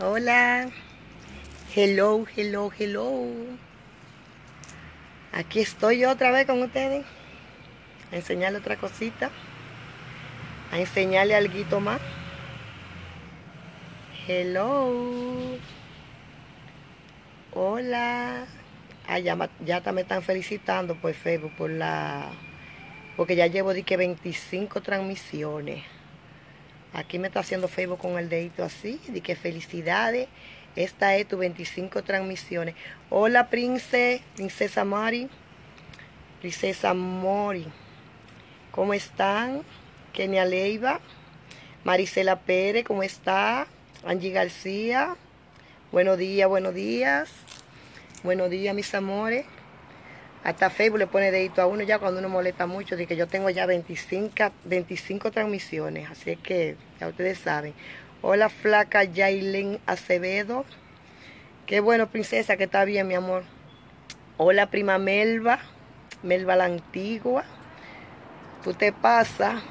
Hola. Hello, hello, hello. Aquí estoy yo otra vez con ustedes. A enseñarle otra cosita. A enseñarle algo más. Hello. Hola. Ah, ya, ya me están felicitando por Facebook por la porque ya llevo di que 25 transmisiones. Aquí me está haciendo Facebook con el dedito así, di que felicidades. Esta es tu 25 transmisiones. Hola, Prince, Princesa Mari. Princesa Mori. ¿Cómo están? Kenia Leiva. Marisela Pérez, ¿cómo está? Angie García. Buenos días, buenos días. Buenos días, mis amores. Hasta Facebook le pone dedito a uno ya cuando uno molesta mucho, de que yo tengo ya 25, 25 transmisiones, así es que ya ustedes saben. Hola, flaca Yailen Acevedo. Qué bueno, princesa, que está bien, mi amor. Hola, prima Melba, Melba la antigua. Tú te pasas.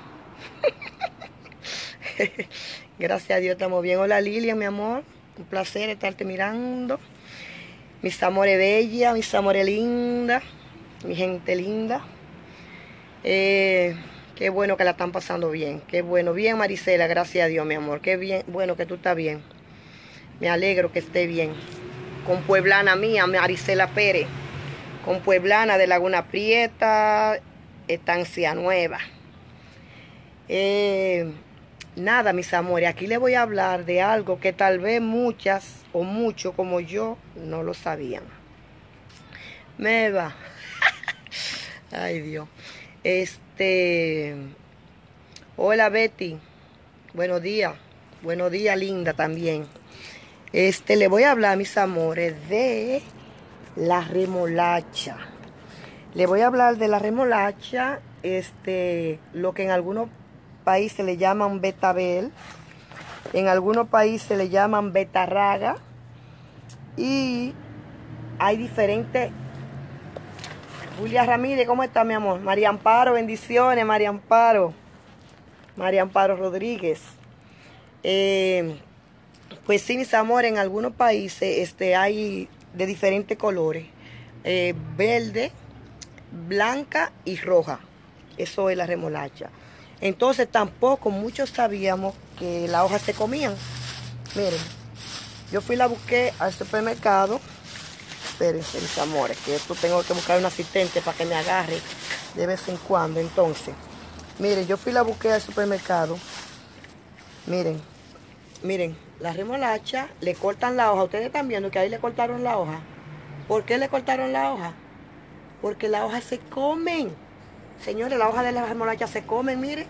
Gracias a Dios, estamos bien. Hola, Lilian, mi amor. Un placer estarte mirando. Mis amores bella, mis amores linda, mi gente linda. Eh, qué bueno que la están pasando bien. Qué bueno. Bien, Marisela, gracias a Dios, mi amor. Qué bien, bueno que tú estás bien. Me alegro que esté bien. Con Pueblana mía, Marisela Pérez. Con Pueblana de Laguna Prieta, Estancia Nueva. Eh, nada, mis amores, aquí les voy a hablar de algo que tal vez muchas o muchos como yo no lo sabían. Me va. Ay, Dios. Este. Hola, Betty. Buenos días. Buenos días, linda también. Este, le voy a hablar, mis amores, de la remolacha. Le voy a hablar de la remolacha, este, lo que en algunos países le llaman betabel, en algunos países le llaman betarraga y hay diferentes. Julia Ramírez, ¿cómo está mi amor? María Amparo, bendiciones, María Amparo. María Amparo Rodríguez. Eh, pues sí, mis amores, en algunos países este, hay de diferentes colores. Eh, verde, blanca y roja. Eso es la remolacha. Entonces tampoco muchos sabíamos que las hojas se comían. Miren, yo fui la busqué al supermercado. Espérense, mis amores, que esto tengo que buscar un asistente para que me agarre de vez en cuando. Entonces, miren, yo fui la busqué al supermercado. Miren, miren, la remolacha, le cortan la hoja. Ustedes están viendo que ahí le cortaron la hoja. ¿Por qué le cortaron la hoja? Porque las hojas se comen. Señores, las hojas de la remolacha se comen, miren.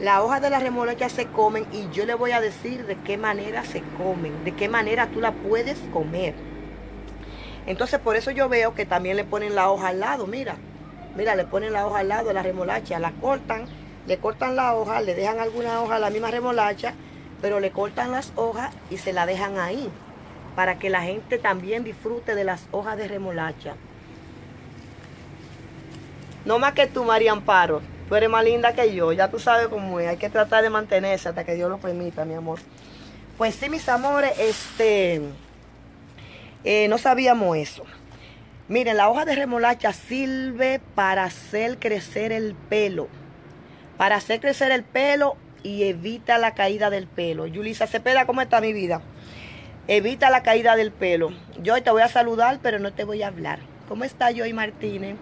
Las hojas de la remolacha se comen y yo le voy a decir de qué manera se comen, de qué manera tú la puedes comer. Entonces, por eso yo veo que también le ponen la hoja al lado, mira. Mira, le ponen la hoja al lado de la remolacha, la cortan, le cortan la hoja, le dejan alguna hoja a la misma remolacha, pero le cortan las hojas y se la dejan ahí, para que la gente también disfrute de las hojas de remolacha. No más que tú, María Amparo. Tú eres más linda que yo, ya tú sabes cómo es. Hay que tratar de mantenerse hasta que Dios lo permita, mi amor. Pues sí, mis amores, este. Eh, no sabíamos eso. Miren, la hoja de remolacha sirve para hacer crecer el pelo. Para hacer crecer el pelo y evita la caída del pelo. Yulisa Cepeda, ¿cómo está mi vida? Evita la caída del pelo. Yo hoy te voy a saludar, pero no te voy a hablar. ¿Cómo está Joy Martínez?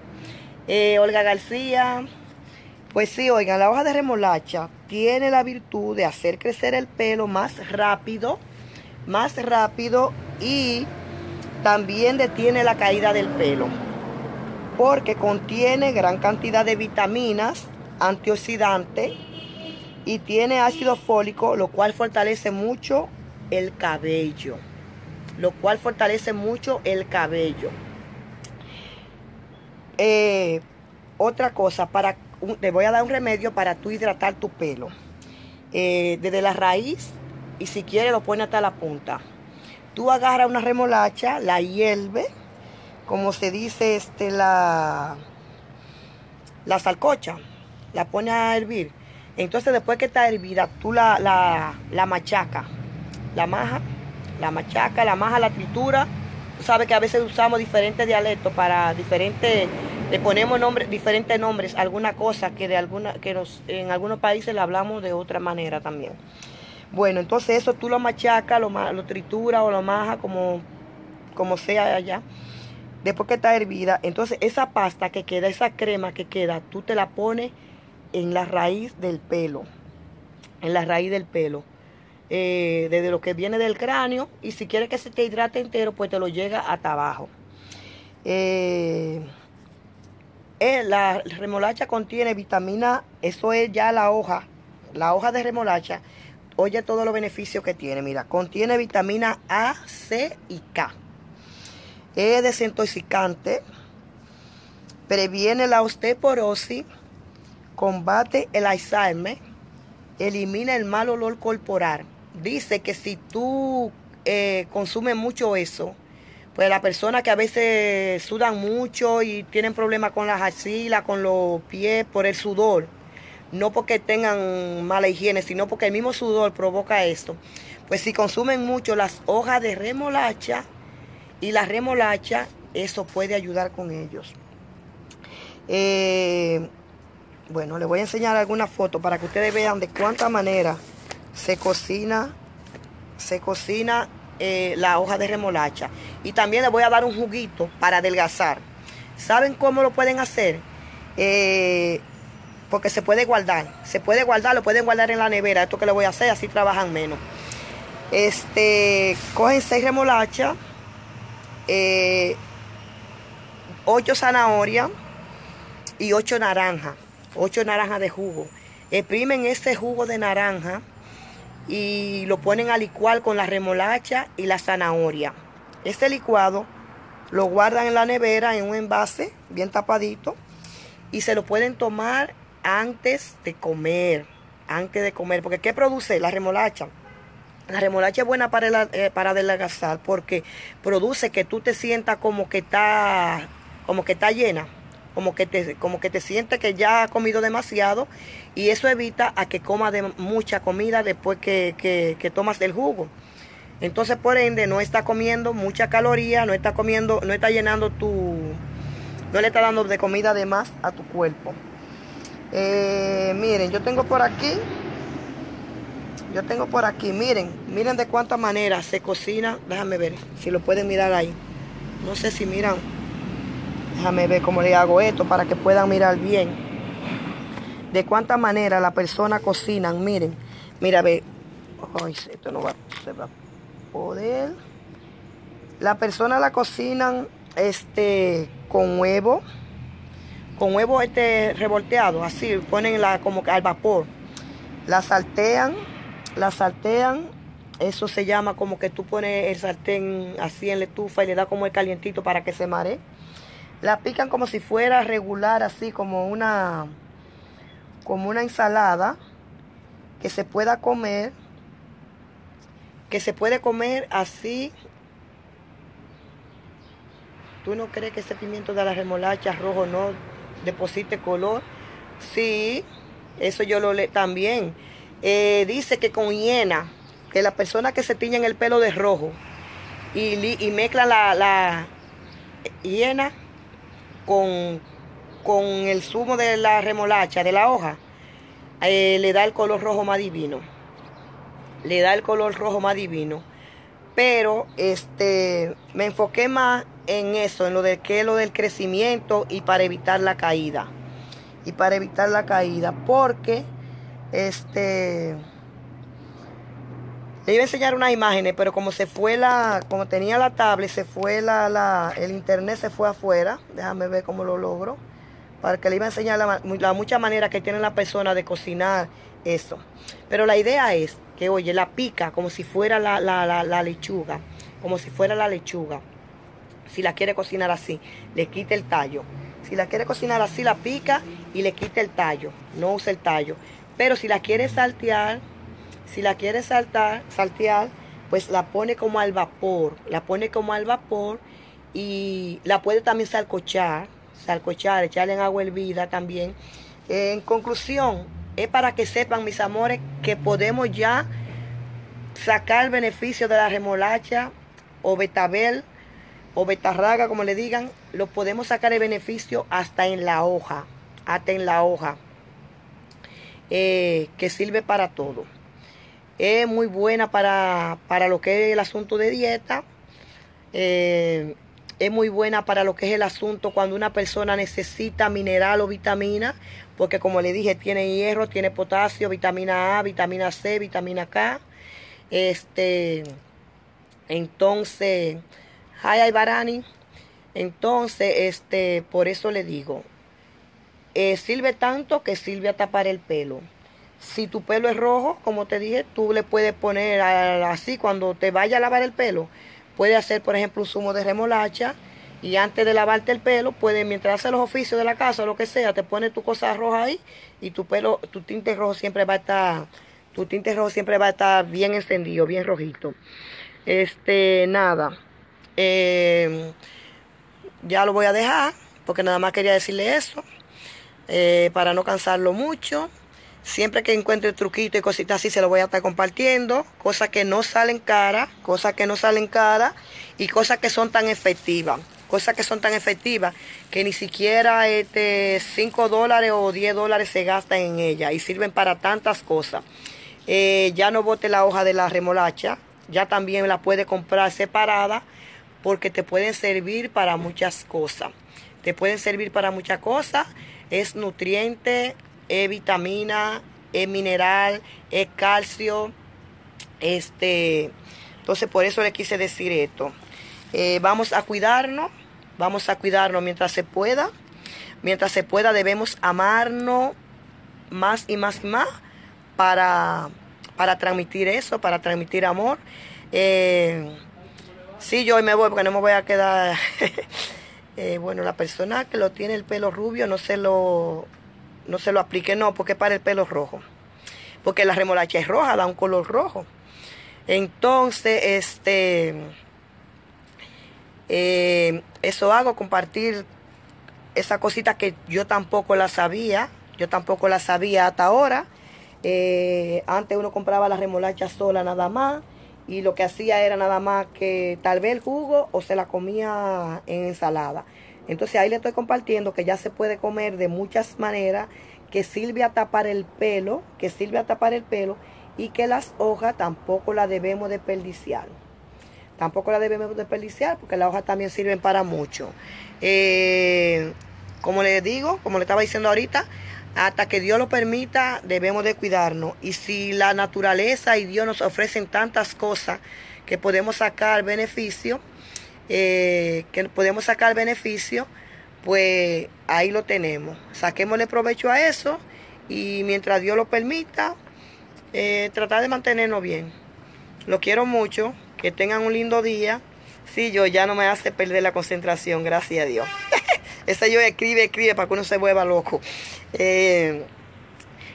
Eh, Olga García. Pues sí, oigan, la hoja de remolacha tiene la virtud de hacer crecer el pelo más rápido, más rápido y también detiene la caída del pelo. Porque contiene gran cantidad de vitaminas, antioxidantes y tiene ácido fólico, lo cual fortalece mucho el cabello. Lo cual fortalece mucho el cabello. Eh, otra cosa, para, te voy a dar un remedio para tú hidratar tu pelo. Eh, desde la raíz y si quieres lo pones hasta la punta. Tú agarras una remolacha, la hierve, como se dice, este, la, la salcocha, la pones a hervir. Entonces después que está hervida, tú la, la, la machaca, la maja La machaca, la maja, la tritura. Tú sabes que a veces usamos diferentes dialectos para diferentes, le ponemos nombres, diferentes nombres alguna cosa que de alguna, que en algunos países la hablamos de otra manera también. Bueno, entonces eso tú lo machacas, lo, lo trituras o lo majas como, como sea allá. Después que está hervida, entonces esa pasta que queda, esa crema que queda, tú te la pones en la raíz del pelo. En la raíz del pelo. Eh, desde lo que viene del cráneo. Y si quieres que se te hidrate entero, pues te lo llega hasta abajo. Eh, eh, la remolacha contiene vitamina, eso es ya la hoja, la hoja de remolacha. Oye todos los beneficios que tiene. Mira, contiene vitamina A, C y K es desintoxicante, previene la osteoporosis, combate el Alzheimer, elimina el mal olor corporal. Dice que si tú eh, consumes mucho eso, pues las personas que a veces sudan mucho y tienen problemas con las axilas, con los pies, por el sudor, no porque tengan mala higiene, sino porque el mismo sudor provoca esto. Pues si consumen mucho las hojas de remolacha, y la remolacha, eso puede ayudar con ellos. Eh, bueno, les voy a enseñar alguna foto para que ustedes vean de cuánta manera se cocina, se cocina eh, la hoja de remolacha. Y también les voy a dar un juguito para adelgazar. ¿Saben cómo lo pueden hacer? Eh, porque se puede guardar. Se puede guardar, lo pueden guardar en la nevera. Esto que le voy a hacer, así trabajan menos. Este, cogen seis remolachas eh, 8 zanahorias y 8 naranjas, 8 naranjas de jugo. Exprimen ese jugo de naranja y lo ponen a licuar con la remolacha y la zanahoria. Este licuado lo guardan en la nevera en un envase bien tapadito y se lo pueden tomar antes de comer, antes de comer, porque ¿qué produce la remolacha? La remolacha es buena para, eh, para adelgazar porque produce que tú te sientas como que está, como que está llena, como que te, como que te sientes que ya has comido demasiado y eso evita a que comas de mucha comida después que, que, tomas el jugo. Entonces, por ende, no está comiendo mucha caloría, no está comiendo, no está llenando tu, no le está dando de comida de más a tu cuerpo. Eh, miren, yo tengo por aquí yo tengo por aquí, miren, miren de cuánta manera se cocina. Déjame ver si lo pueden mirar ahí. No sé si miran. Déjame ver cómo le hago esto para que puedan mirar bien. De cuánta manera la persona cocinan, miren. Mira, ve. Ay, esto no va, se va a poder. La persona la cocinan este con huevo. Con huevo este revolteado, así, ponen la como al vapor. La saltean la saltean, eso se llama como que tú pones el sartén así en la estufa y le da como el calientito para que se mare. La pican como si fuera regular, así como una, como una ensalada que se pueda comer, que se puede comer así. ¿Tú no crees que ese pimiento de la remolacha rojo no deposite color? Sí, eso yo lo leo también. Eh, dice que con hiena, que la persona que se tiñen el pelo de rojo y, y mezcla la, hiena con, con, el zumo de la remolacha, de la hoja, eh, le da el color rojo más divino. Le da el color rojo más divino. Pero este me enfoqué más en eso, en lo de que lo del crecimiento y para evitar la caída. Y para evitar la caída, porque este. Le iba a enseñar unas imágenes, pero como se fue la. Como tenía la tablet, se fue la, la el internet se fue afuera. Déjame ver cómo lo logro. Para que le iba a enseñar la, muchas maneras que tiene la persona de cocinar eso. Pero la idea es que, oye, la pica como si fuera la, la, la lechuga. Como si fuera la lechuga. Si la quiere cocinar así, le quita el tallo. Si la quiere cocinar así, la pica y le quita el tallo. No usa el tallo. Pero si la quiere saltear, si la quiere saltar, saltear, pues la pone como al vapor, la pone como al vapor y la puede también salcochar, salcochar, echarle en agua hervida también. En conclusión, es para que sepan, mis amores, que podemos ya sacar beneficio de la remolacha o betabel o betarraga, como le digan, lo podemos sacar el beneficio hasta en la hoja, hasta en la hoja, eh, que sirve para todo. Es muy buena para, para, lo que es el asunto de dieta. Eh, es muy buena para lo que es el asunto cuando una persona necesita mineral o vitamina, porque como le dije, tiene hierro, tiene potasio, vitamina A, vitamina C, vitamina K. Este, entonces, hay Barani. Entonces, este, por eso le digo, eh, sirve tanto que sirve a tapar el pelo. Si tu pelo es rojo, como te dije, tú le puedes poner así cuando te vaya a lavar el pelo. Puedes hacer, por ejemplo, un zumo de remolacha y antes de lavarte el pelo, puedes, mientras haces los oficios de la casa o lo que sea, te pones tu cosa roja ahí y tu pelo, tu tinte rojo siempre va a estar, tu tinte rojo siempre va a estar bien encendido, bien rojito. Este, nada. Eh, ya lo voy a dejar porque nada más quería decirle eso eh, para no cansarlo mucho. Siempre que encuentre truquito y cositas así se lo voy a estar compartiendo. Cosas que no salen cara, cosas que no salen cara y cosas que son tan efectivas. Cosas que son tan efectivas que ni siquiera este, 5 dólares o 10 dólares se gastan en ella y sirven para tantas cosas. Eh, ya no bote la hoja de la remolacha, ya también la puede comprar separada porque te pueden servir para muchas cosas. Te pueden servir para muchas cosas. Es nutriente, es vitamina, es mineral, es calcio. Este, entonces por eso le quise decir esto. Eh, vamos a cuidarnos, vamos a cuidarnos mientras se pueda. Mientras se pueda debemos amarnos más y más y más para, para transmitir eso, para transmitir amor. Eh, Sí, yo hoy me voy porque no me voy a quedar. Eh, bueno, la persona que lo tiene el pelo rubio no se lo, no se lo aplique, no, porque para el pelo rojo. Porque la remolacha es roja, da un color rojo. Entonces, este, eh, eso hago, compartir esa cosita que yo tampoco la sabía, yo tampoco la sabía hasta ahora. Eh, antes uno compraba la remolacha sola nada más y lo que hacía era nada más que tal vez el jugo o se la comía en ensalada. Entonces ahí le estoy compartiendo que ya se puede comer de muchas maneras, que sirve a tapar el pelo, que sirve a tapar el pelo y que las hojas tampoco las debemos desperdiciar. Tampoco las debemos desperdiciar porque las hojas también sirven para mucho. Eh, como les digo, como le estaba diciendo ahorita, hasta que Dios lo permita, debemos de cuidarnos. Y si la naturaleza y Dios nos ofrecen tantas cosas que podemos sacar beneficio, eh, que podemos sacar beneficio, pues ahí lo tenemos. Saquémosle provecho a eso y mientras Dios lo permita, eh, tratar de mantenernos bien. Lo quiero mucho, que tengan un lindo día. Sí, yo ya no me hace perder la concentración, gracias a Dios. Ese yo escribe, escribe para que uno se vuelva loco. Eh,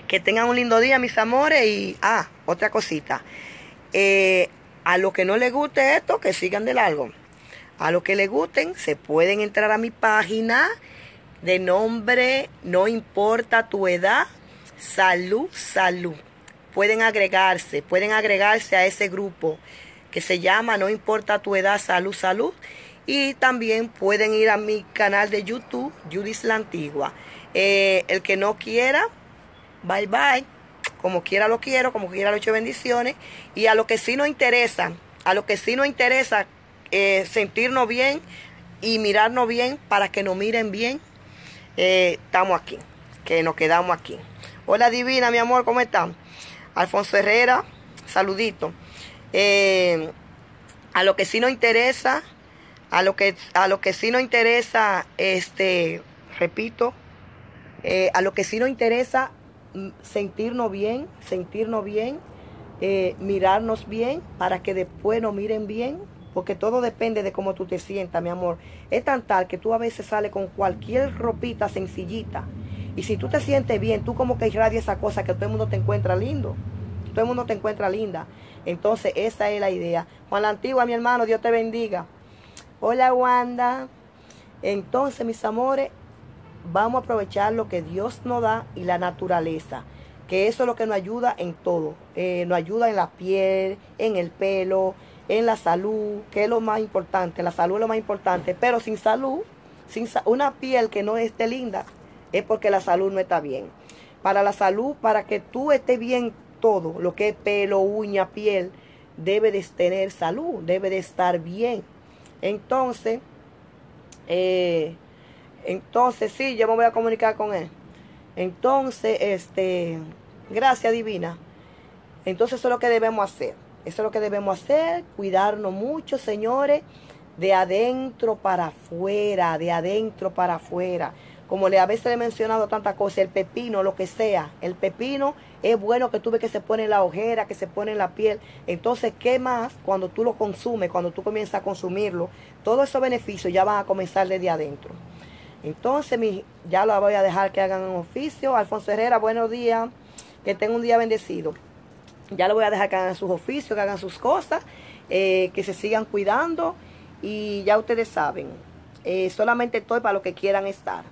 que tengan un lindo día, mis amores. Y, ah, otra cosita. Eh, a los que no les guste esto, que sigan de largo. A los que les gusten, se pueden entrar a mi página de nombre, no importa tu edad, salud, salud. Pueden agregarse, pueden agregarse a ese grupo que se llama No importa tu edad, salud, salud. Y también pueden ir a mi canal de YouTube, Judith la Antigua. Eh, el que no quiera, bye bye. Como quiera lo quiero, como quiera lo hecho bendiciones. Y a lo que sí nos interesa, a lo que sí nos interesa eh, sentirnos bien y mirarnos bien para que nos miren bien, eh, estamos aquí, que nos quedamos aquí. Hola divina, mi amor, ¿cómo están? Alfonso Herrera, saludito. a lo que sí nos interesa, a lo que, a lo que sí nos interesa, este, repito, eh, a lo que sí nos interesa mm, sentirnos bien, sentirnos bien, eh, mirarnos bien para que después nos miren bien, porque todo depende de cómo tú te sientas, mi amor. Es tan tal que tú a veces sales con cualquier ropita sencillita. Y si tú te sientes bien, tú como que irradias esa cosa que todo el mundo te encuentra lindo. Todo el mundo te encuentra linda. Entonces, esa es la idea. Juan la Antigua, mi hermano, Dios te bendiga. Hola Wanda. Entonces, mis amores, vamos a aprovechar lo que Dios nos da y la naturaleza. que eso es lo que nos ayuda en todo. Eh, nos ayuda en la piel, en el pelo, en la salud, que es lo más importante. La salud es lo más importante, pero sin salud, sin una piel que no esté linda, es porque la salud no está bien. Para la salud, para que tú estés bien todo, lo que es pelo, uña, piel, debe de tener salud, debe de estar bien. Entonces, eh, entonces sí, yo me voy a comunicar con él. Entonces, este, gracias divina. Entonces eso es lo que debemos hacer. Eso es lo que debemos hacer, cuidarnos mucho, señores, de adentro para afuera, de adentro para afuera. Como le a veces le he mencionado tantas cosas, el pepino, lo que sea, el pepino es bueno que tú ves que se pone la ojera, que se pone la piel. Entonces, ¿qué más cuando tú lo consumes, cuando tú comienzas a consumirlo? Todos esos beneficios ya van a comenzar desde adentro. Entonces, ya lo voy a dejar que hagan un oficio. Alfonso Herrera, buenos días. Que tenga un día bendecido. Ya lo voy a dejar que hagan sus oficios, que hagan sus cosas, eh, que se sigan cuidando. Y ya ustedes saben, eh, solamente estoy para lo que quieran estar.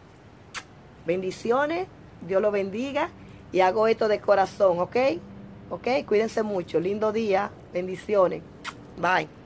Bendiciones, Dios los bendiga y hago esto de corazón, ¿ok? ¿Ok? Cuídense mucho, lindo día, bendiciones. Bye.